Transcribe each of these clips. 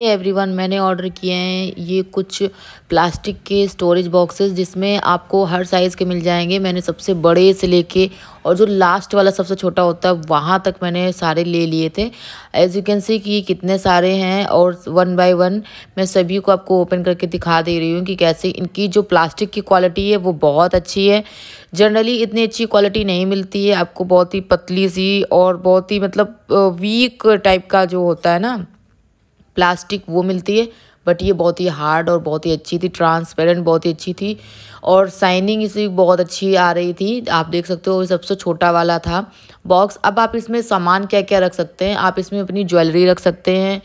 Everyone, मैंने order किए हैं। ये कुछ प्लास्टिक के स्टोरेज बॉक्सेस जिसमें आपको हर साइज़ के मिल जाएँगे। मैंने सबसे बड़े से लेके और जो लास्ट वाला सबसे छोटा होता है, वहाँ तक मैंने सारे ले लिए थे। एज यू कैन सी कि कितने सारे हैं और वन बाय वन मैं सभी को आपको ओपन करके दिखा दे रही हूँ कि कैसे इनकी जो प्लास्टिक की क्वालिटी है, वो बहुत अच्छी है। जनरली इतनी अच्छी क्वालिटी नहीं मिलती है। आपको बहुत ही पतली सी और बहुत ही मतलब वीक टाइप का जो होता है ना प्लास्टिक वो मिलती है बट ये बहुत ही हार्ड और बहुत ही अच्छी थी ट्रांसपेरेंट बहुत ही अच्छी थी और साइनिंग इसी बहुत अच्छी आ रही थी। आप देख सकते हो सबसे छोटा वाला था बॉक्स अब आप इसमें सामान क्या क्या रख सकते हैं? आप इसमें अपनी ज्वेलरी रख सकते हैं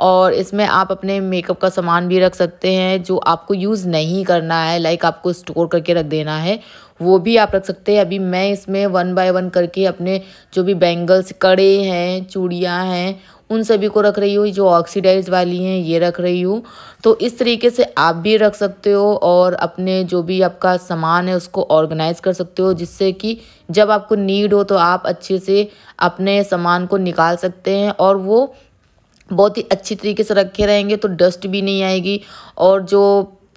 और इसमें आप अपने मेकअप का सामान भी रख सकते हैं, जो आपको यूज़ नहीं करना है लाइक आपको स्टोर करके रख देना है, वो भी आप रख सकते हैं। अभी मैं इसमें वन बाय वन करके अपने जो भी बैंगल्स कड़े हैं, चूड़ियाँ हैं उन सभी को रख रही हूँ, जो ऑक्सीडाइज वाली हैं, ये रख रही हूँ। तो इस तरीके से आप भी रख सकते हो और अपने जो भी आपका सामान है, उसको ऑर्गेनाइज कर सकते हो, जिससे कि जब आपको नीड हो तो आप अच्छे से अपने सामान को निकाल सकते हैं और वो बहुत ही अच्छी तरीके से रखे रहेंगे तो डस्ट भी नहीं आएगी। और जो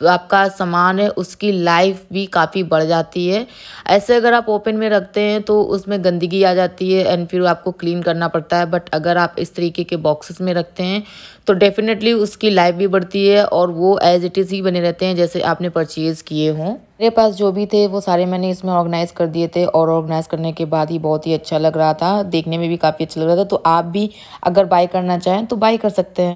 आपका सामान है, उसकी लाइफ भी काफ़ी बढ़ जाती है। ऐसे अगर आप ओपन में रखते हैं तो उसमें गंदगी आ जाती है एंड फिर आपको क्लीन करना पड़ता है। बट अगर आप इस तरीके के बॉक्सेस में रखते हैं तो डेफिनेटली उसकी लाइफ भी बढ़ती है और वो एज इट इज़ ही बने रहते हैं, जैसे आपने परचेज़ किए हों। मेरे पास जो भी थे, वो सारे मैंने इसमें ऑर्गेनाइज कर दिए थे और ऑर्गेनाइज करने के बाद ही बहुत ही अच्छा लग रहा था। देखने में भी काफ़ी अच्छा लग रहा था। तो आप भी अगर बाय करना चाहें तो बाय कर सकते हैं।